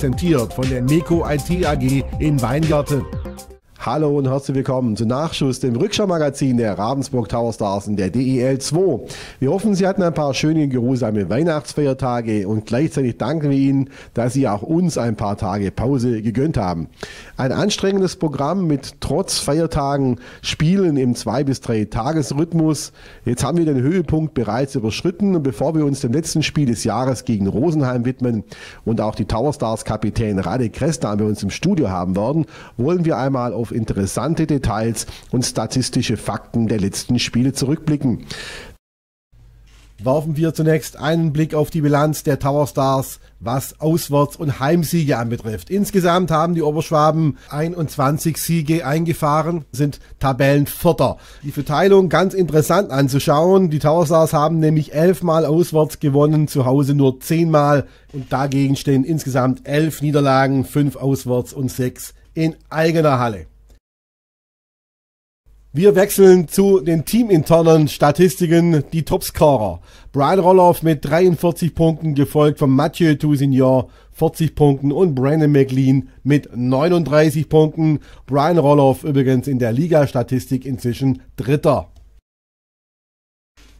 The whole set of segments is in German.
präsentiert von der Neko IT AG in Weingarten. Hallo und herzlich willkommen zu Nachschuss, dem Rückschau-Magazin der Ravensburg Tower Stars in der DEL 2. Wir hoffen, Sie hatten ein paar schöne, geruhsame Weihnachtsfeiertage und gleichzeitig danken wir Ihnen, dass Sie auch uns ein paar Tage Pause gegönnt haben. Ein anstrengendes Programm mit trotz Feiertagen Spielen im 2 bis 3 Tagesrhythmus. Jetzt haben wir den Höhepunkt bereits überschritten und bevor wir uns dem letzten Spiel des Jahres gegen Rosenheim widmen und auch die Tower Stars Kapitän Radek Kresta bei uns im Studio haben werden, wollen wir einmal auf interessante Details und statistische Fakten der letzten Spiele zurückblicken. Werfen wir zunächst einen Blick auf die Bilanz der Tower Stars, was Auswärts- und Heimsiege anbetrifft. Insgesamt haben die Oberschwaben 21 Siege eingefahren, sind Tabellenvierter. Die Verteilung ganz interessant anzuschauen. Die Tower Stars haben nämlich elfmal auswärts gewonnen, zu Hause nur zehnmal und dagegen stehen insgesamt elf Niederlagen, fünf auswärts und sechs in eigener Halle. Wir wechseln zu den teaminternen Statistiken, die Topscorer. Brian Roloff mit 43 Punkten, gefolgt von Mathieu Tousignon 40 Punkten und Brandon McLean mit 39 Punkten. Brian Roloff übrigens in der Liga-Statistik inzwischen Dritter.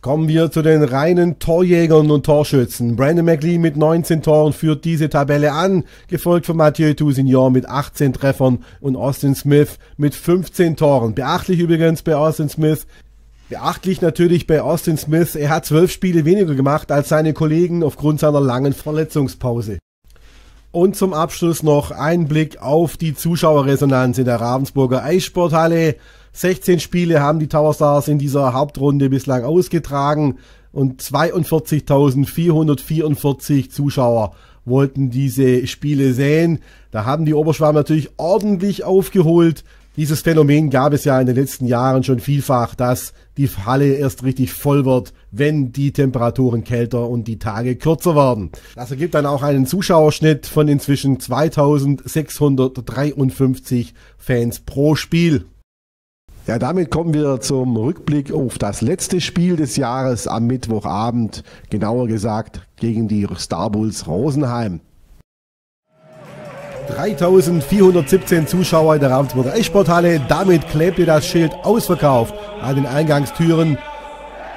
Kommen wir zu den reinen Torjägern und Torschützen. Brandon McLean mit 19 Toren führt diese Tabelle an, gefolgt von Mathieu Tousignon mit 18 Treffern und Austin Smith mit 15 Toren. Beachtlich übrigens bei Austin Smith, Beachtlich natürlich bei Austin Smith, er hat zwölf Spiele weniger gemacht als seine Kollegen aufgrund seiner langen Verletzungspause. Und zum Abschluss noch ein Blick auf die Zuschauerresonanz in der Ravensburger Eissporthalle. 16 Spiele haben die Tower Stars in dieser Hauptrunde bislang ausgetragen und 42.444 Zuschauer wollten diese Spiele sehen. Da haben die Oberschwaben natürlich ordentlich aufgeholt. Dieses Phänomen gab es ja in den letzten Jahren schon vielfach, dass die Halle erst richtig voll wird, wenn die Temperaturen kälter und die Tage kürzer werden. Das ergibt dann auch einen Zuschauerschnitt von inzwischen 2653 Fans pro Spiel. Ja, damit kommen wir zum Rückblick auf das letzte Spiel des Jahres am Mittwochabend, genauer gesagt gegen die Star Bulls Rosenheim. 3417 Zuschauer in der Ravensburger Eissporthalle. Damit klebte das Schild ausverkauft an den Eingangstüren.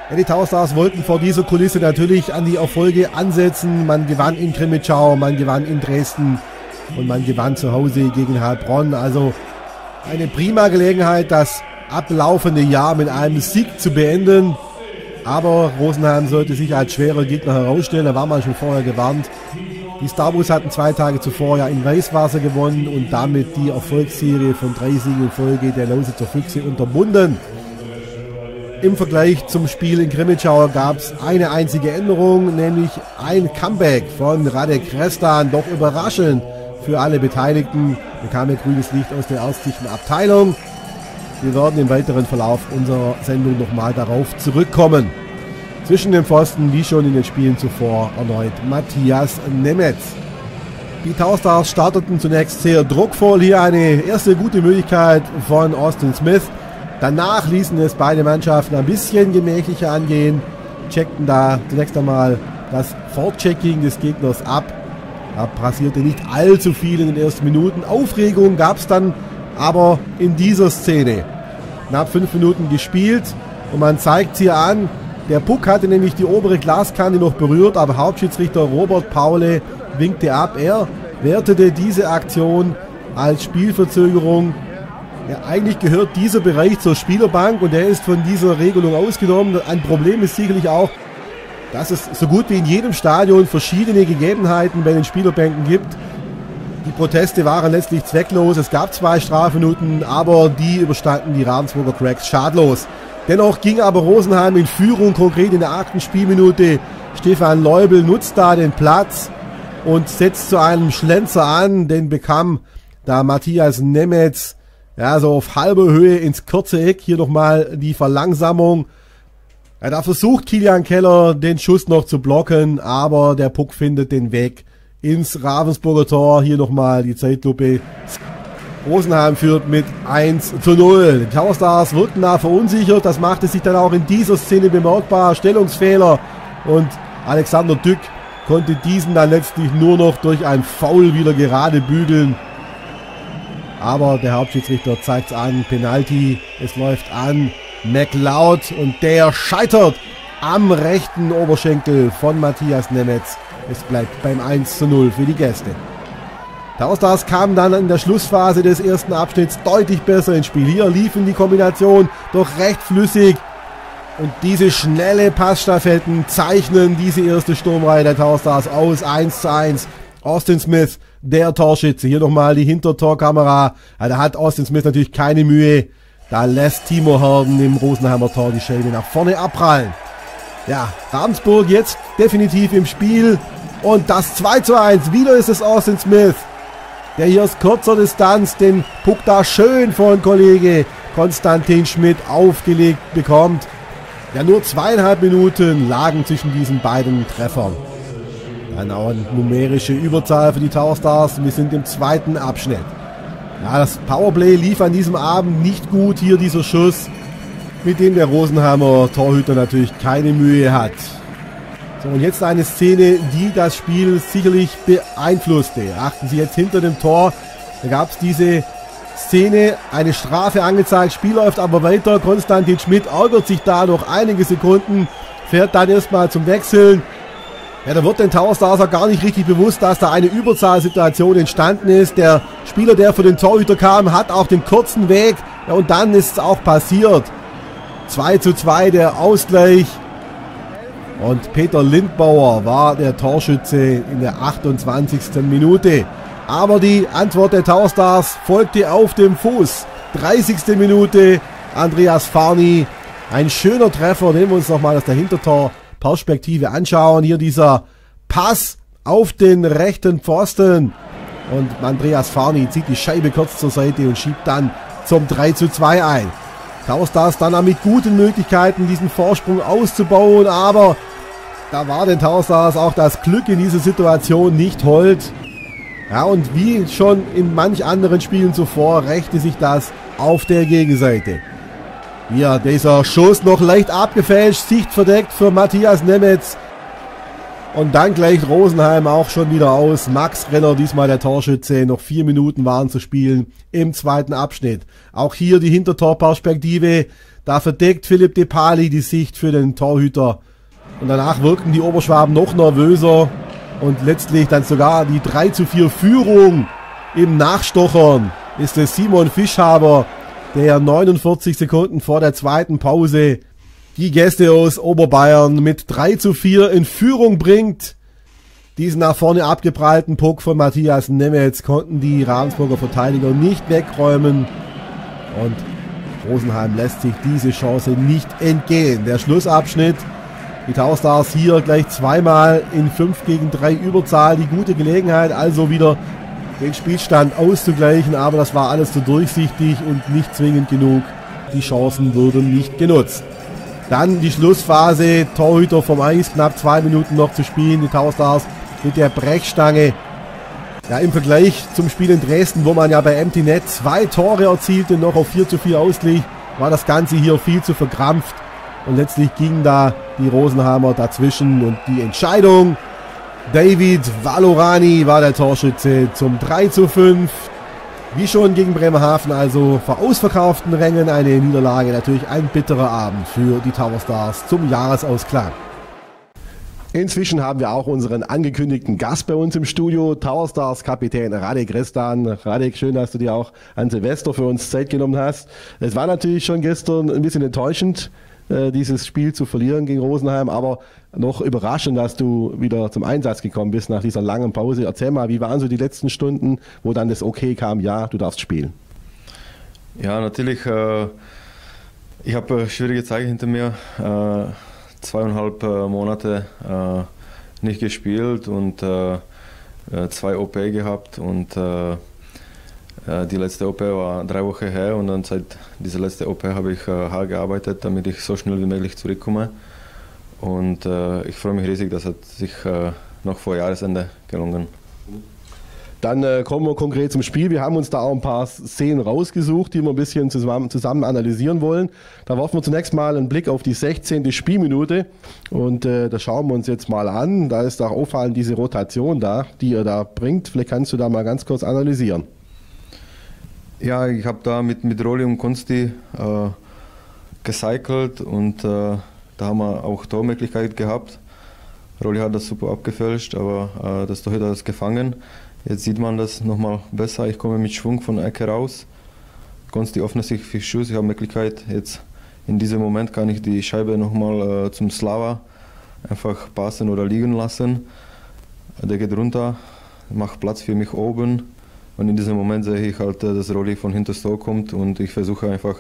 Ja, die Taustars wollten vor dieser Kulisse natürlich an die Erfolge ansetzen. Man gewann in Krimitschau, man gewann in Dresden und man gewann zu Hause gegen Heilbronn. Also eine prima Gelegenheit, das ablaufende Jahr mit einem Sieg zu beenden. Aber Rosenheim sollte sich als schwerer Gegner herausstellen. Da war man schon vorher gewarnt. Die Starbus hatten zwei Tage zuvor ja in Weißwasser gewonnen und damit die Erfolgsserie von drei Siegen in Folge der Lausitzer Füchse unterbunden. Im Vergleich zum Spiel in Grimmitschau gab es eine einzige Änderung, nämlich ein Comeback von Radek Restan, doch überraschend für alle Beteiligten. Bekam er grünes Licht aus der ärztlichen Abteilung. Wir werden im weiteren Verlauf unserer Sendung nochmal darauf zurückkommen. Zwischen den Pfosten, wie schon in den Spielen zuvor, erneut Matthias Nemetz. Die Tower starteten zunächst sehr druckvoll. Hier eine erste gute Möglichkeit von Austin Smith. Danach ließen es beide Mannschaften ein bisschen gemächlicher angehen, checkten da zunächst einmal das Fortchecking des Gegners ab. Da passierte nicht allzu viel in den ersten Minuten. Aufregung gab es dann aber in dieser Szene. Knapp fünf Minuten gespielt und man zeigt hier an, der Puck hatte nämlich die obere Glaskante noch berührt, aber Hauptschiedsrichter Robert Paule winkte ab. Er wertete diese Aktion als Spielverzögerung. Ja, eigentlich gehört dieser Bereich zur Spielerbank und er ist von dieser Regelung ausgenommen. Ein Problem ist sicherlich auch, dass es so gut wie in jedem Stadion verschiedene Gegebenheiten bei den Spielerbänken gibt. Die Proteste waren letztlich zwecklos. Es gab zwei Strafminuten, aber die überstanden die Ravensburger Cracks schadlos. Dennoch ging aber Rosenheim in Führung, konkret in der achten Spielminute. Stefan Leubel nutzt da den Platz und setzt zu einem Schlenzer an. Den bekam da Matthias Nemetz ja, so auf halber Höhe ins kurze Eck. Hier nochmal die Verlangsamung. Ja, da versucht Kilian Keller den Schuss noch zu blocken, aber der Puck findet den Weg ins Ravensburger Tor. Hier nochmal die Zeitlupe. Rosenheim führt mit 1 zu 0. Die Tower Stars wirkten da verunsichert. Das machte sich dann auch in dieser Szene bemerkbar. Stellungsfehler. Und Alexander Dück konnte diesen dann letztlich nur noch durch ein Foul wieder gerade bügeln. Aber der Hauptschiedsrichter zeigt es an, Penalty, es läuft an, McLeod und der scheitert am rechten Oberschenkel von Matthias Nemetz. Es bleibt beim 1 zu 0 für die Gäste. Taustars kam dann in der Schlussphase des ersten Abschnitts deutlich besser ins Spiel. Hier liefen die Kombination doch recht flüssig. Und diese schnelle Passstaffetten zeichnen diese erste Sturmreihe der Taustars aus. 1 zu 1. Austin Smith, der Torschütze. Hier nochmal die Hintertorkamera. Ja, da hat Austin Smith natürlich keine Mühe. Da lässt Timo Herden im Rosenheimer Tor die Scheibe nach vorne abprallen. Ja, Ravensburg jetzt definitiv im Spiel. Und das 2 zu 1. Wieder ist es Austin Smith der hier aus kurzer Distanz den Puck da schön von Kollege Konstantin Schmidt aufgelegt bekommt. Ja, nur zweieinhalb Minuten lagen zwischen diesen beiden Treffern. Dann auch eine numerische Überzahl für die Tower Stars. Wir sind im zweiten Abschnitt. Ja, das Powerplay lief an diesem Abend nicht gut. Hier dieser Schuss, mit dem der Rosenheimer Torhüter natürlich keine Mühe hat. So, und jetzt eine Szene, die das Spiel sicherlich beeinflusste. Achten Sie jetzt hinter dem Tor. Da gab es diese Szene, eine Strafe angezeigt, Spiel läuft aber weiter. Konstantin Schmidt ärgert sich da noch einige Sekunden, fährt dann erstmal zum Wechseln. Ja, da wird den Tower Stars auch gar nicht richtig bewusst, dass da eine Überzahlsituation entstanden ist. Der Spieler, der für den Torhüter kam, hat auch den kurzen Weg. Ja, und dann ist es auch passiert. 2 zu 2 der Ausgleich. Und Peter Lindbauer war der Torschütze in der 28. Minute. Aber die Antwort der Towerstars folgte auf dem Fuß. 30. Minute, Andreas Farni. Ein schöner Treffer. Nehmen wir uns nochmal aus der Hintertor-Perspektive anschauen. Hier dieser Pass auf den rechten Pfosten. Und Andreas Farni zieht die Scheibe kurz zur Seite und schiebt dann zum 3 zu 2 ein. Taustars dann mit guten Möglichkeiten, diesen Vorsprung auszubauen, aber da war den Taustars auch das Glück in dieser Situation nicht hold. Ja, und wie schon in manch anderen Spielen zuvor, rächte sich das auf der Gegenseite. Ja, dieser Schuss noch leicht abgefälscht, Sicht verdeckt für Matthias Nemetz. Und dann gleicht Rosenheim auch schon wieder aus. Max Renner, diesmal der Torschütze. Noch vier Minuten waren zu spielen im zweiten Abschnitt. Auch hier die Hintertorperspektive. Da verdeckt Philipp De Pali die Sicht für den Torhüter und danach wirkten die Oberschwaben noch nervöser und letztlich dann sogar die 3 zu 4 Führung im Nachstochern ist es Simon Fischhaber, der 49 Sekunden vor der zweiten Pause die Gäste aus Oberbayern mit 3 zu 4 in Führung bringt. Diesen nach vorne abgeprallten Puck von Matthias Nemetz konnten die Ravensburger Verteidiger nicht wegräumen. Und Rosenheim lässt sich diese Chance nicht entgehen. Der Schlussabschnitt die Tower Stars hier gleich zweimal in 5 gegen 3 Überzahl. Die gute Gelegenheit, also wieder den Spielstand auszugleichen, aber das war alles zu durchsichtig und nicht zwingend genug. Die Chancen wurden nicht genutzt. Dann die Schlussphase, Torhüter vom Eis, knapp zwei Minuten noch zu spielen. Die Tower Stars mit der Brechstange. Ja, im Vergleich zum Spiel in Dresden, wo man ja bei Empty Net zwei Tore erzielte, noch auf 4 zu 4 ausglich, war das Ganze hier viel zu verkrampft. Und letztlich gingen da die Rosenheimer dazwischen und die Entscheidung. David Valorani war der Torschütze zum 3 zu 5. Wie schon gegen Bremerhaven, also vor ausverkauften Rängen eine Niederlage. Natürlich ein bitterer Abend für die Tower Stars zum Jahresausklang. Inzwischen haben wir auch unseren angekündigten Gast bei uns im Studio, Tower Stars Kapitän Radek Restan. Radek, schön, dass du dir auch an Silvester für uns Zeit genommen hast. Es war natürlich schon gestern ein bisschen enttäuschend, dieses Spiel zu verlieren gegen Rosenheim, aber noch überraschend, dass du wieder zum Einsatz gekommen bist nach dieser langen Pause. Erzähl mal, wie waren so die letzten Stunden, wo dann das Okay kam, ja, du darfst spielen? Ja, natürlich. Äh, ich habe äh, schwierige Zeit hinter mir. Äh, zweieinhalb äh, Monate äh, nicht gespielt und zwei OP gehabt und äh, die letzte OP war drei Wochen her und dann seit dieser letzten OP habe ich äh, hart gearbeitet, damit ich so schnell wie möglich zurückkomme. Und äh, ich freue mich riesig, dass es sich noch vor Jahresende gelungen. Dann äh, kommen wir konkret zum Spiel. Wir haben uns da auch ein paar Szenen rausgesucht, die wir ein bisschen zusammen, zusammen analysieren wollen. Da werfen wir zunächst mal einen Blick auf die 16. Spielminute und äh, da schauen wir uns jetzt mal an. Da ist auch auffallend diese Rotation da, die ihr da bringt. Vielleicht kannst du da mal ganz kurz analysieren. Ja, ich habe da mit, mit Rolli und Konsti äh, gecycelt und äh, da haben wir auch Tormöglichkeit gehabt. Rolli hat das super abgefälscht, aber äh, das Torhüter hat es gefangen. Jetzt sieht man das nochmal besser. Ich komme mit Schwung von der Ecke raus. Konsti öffnet sich für Schuss. Ich habe Möglichkeit, jetzt in diesem Moment kann ich die Scheibe nochmal äh, zum Slava einfach passen oder liegen lassen. Der geht runter, macht Platz für mich oben. Und in diesem Moment sehe ich halt, äh, dass Rolli von hinter Tor kommt und ich versuche einfach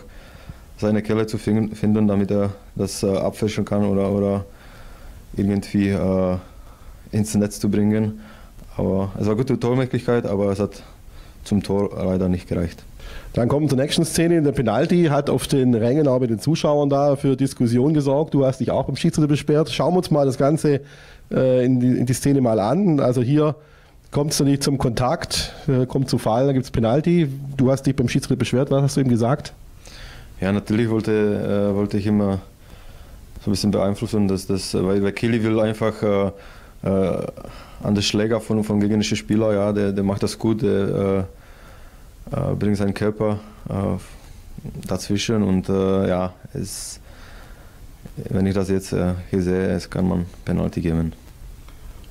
seine Kelle zu finden, damit er das äh, abfischen kann oder, oder irgendwie äh, ins Netz zu bringen. Aber es war eine gute Tormöglichkeit, aber es hat zum Tor leider nicht gereicht. Dann kommen zur nächsten Szene. Der Penalty hat auf den Rängen auch mit den Zuschauern da für Diskussion gesorgt. Du hast dich auch beim Schiedsrichter besperrt. Schauen wir uns mal das Ganze äh, in, die, in, die, Szene mal an. Also hier kommt es nicht zum Kontakt, äh, kommt zu Fall, dann gibt es Penalty. Du hast dich beim Schiedsrichter beschwert. Was hast du ihm gesagt? Ja, natürlich wollte, äh, wollte ich immer so ein bisschen beeinflussen, dass das, weil, weil Kili will einfach äh, äh, an den Schläger von, von gegnerischen Spieler, ja, der, der macht das gut, der äh, äh, bringt seinen Körper dazwischen und ja, es, wenn ich das jetzt hier sehe, es kann man Penalty geben.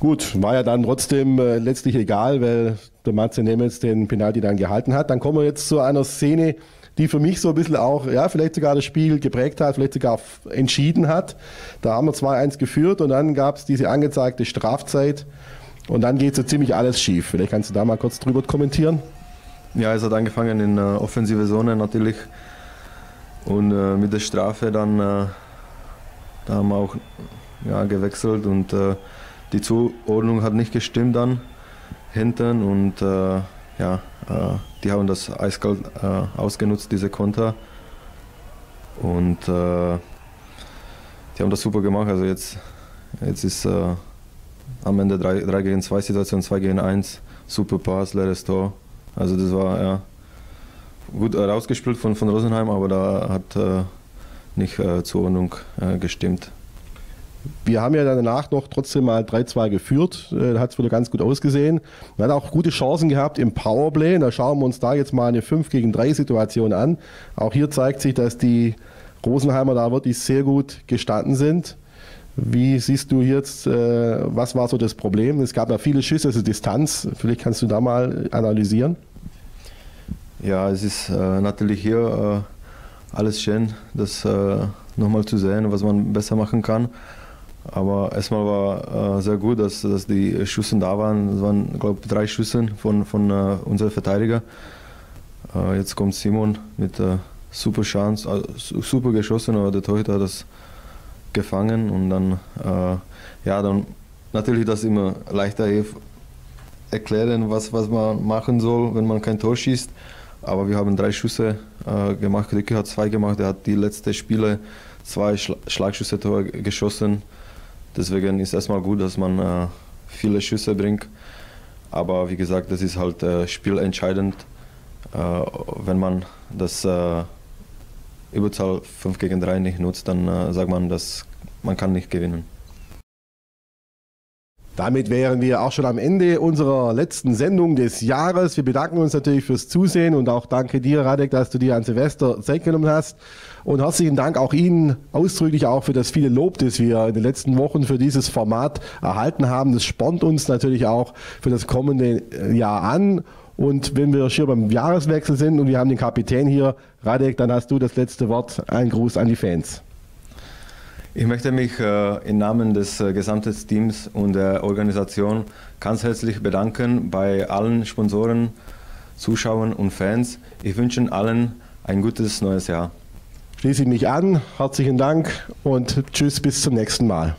Gut, war ja dann trotzdem äh, letztlich egal, weil der Matze Nemetz den Penalty dann gehalten hat. Dann kommen wir jetzt zu einer Szene, die für mich so ein bisschen auch, ja, vielleicht sogar das Spiel geprägt hat, vielleicht sogar entschieden hat. Da haben wir 2-1 geführt und dann gab es diese angezeigte Strafzeit und dann geht so ziemlich alles schief. Vielleicht kannst du da mal kurz drüber kommentieren. Ja, es hat angefangen in äh, offensive Zone natürlich und äh, mit der Strafe dann, äh, da haben wir auch ja, gewechselt und äh, die Zuordnung hat nicht gestimmt dann hinten und äh, ja, äh, die haben das eiskalt äh, ausgenutzt, diese Konter. Und äh, die haben das super gemacht. Also jetzt, jetzt ist äh, am Ende 3, gegen 2 Situation, 2 gegen 1, super Pass, leeres Tor. Also das war ja gut rausgespielt von, von Rosenheim, aber da hat äh, nicht äh, zur Ordnung gestimmt. Wir haben ja danach noch trotzdem mal 3-2 geführt. Da hat es wieder ganz gut ausgesehen. Man hat auch gute Chancen gehabt im Powerplay. Da schauen wir uns da jetzt mal eine 5 gegen 3 Situation an. Auch hier zeigt sich, dass die Rosenheimer da wirklich sehr gut gestanden sind. Wie siehst du jetzt, äh, was war so das Problem? Es gab ja viele Schüsse, also Distanz. Vielleicht kannst du da mal analysieren. Ja, es ist äh, natürlich hier äh, alles schön, das äh, nochmal zu sehen, was man besser machen kann. Aber erstmal war äh, sehr gut, dass, dass die Schüsse da waren. Es waren, glaube ich, drei Schüsse von, von äh, unserem Verteidiger. Äh, jetzt kommt Simon mit äh, super Chance, äh, super geschossen, aber der Torhüter hat das gefangen und dann, äh, ja, dann natürlich das immer leichter erklären, was, was man machen soll, wenn man kein Tor schießt. Aber wir haben drei Schüsse äh, gemacht. Ricky hat zwei gemacht. Er hat die letzten Spiele zwei Schla Schlagschüsse geschossen. Deswegen ist erstmal gut, dass man äh, viele Schüsse bringt. Aber wie gesagt, das ist halt äh, spielentscheidend. Äh, wenn man das äh, Überzahl 5 gegen 3 nicht nutzt, dann äh, sagt man, dass man kann nicht gewinnen. Damit wären wir auch schon am Ende unserer letzten Sendung des Jahres. Wir bedanken uns natürlich fürs Zusehen und auch danke dir, Radek, dass du dir an Silvester Zeit genommen hast. Und herzlichen Dank auch Ihnen ausdrücklich auch für das viele Lob, das wir in den letzten Wochen für dieses Format erhalten haben. Das spornt uns natürlich auch für das kommende Jahr an. Und wenn wir hier beim Jahreswechsel sind und wir haben den Kapitän hier, Radek, dann hast du das letzte Wort. Ein Gruß an die Fans. Ich möchte mich äh, im Namen des äh, gesamten Teams und der Organisation ganz herzlich bedanken bei allen Sponsoren, Zuschauern und Fans. Ich wünsche allen ein gutes neues Jahr. Schließe ich mich an. Herzlichen Dank und tschüss bis zum nächsten Mal.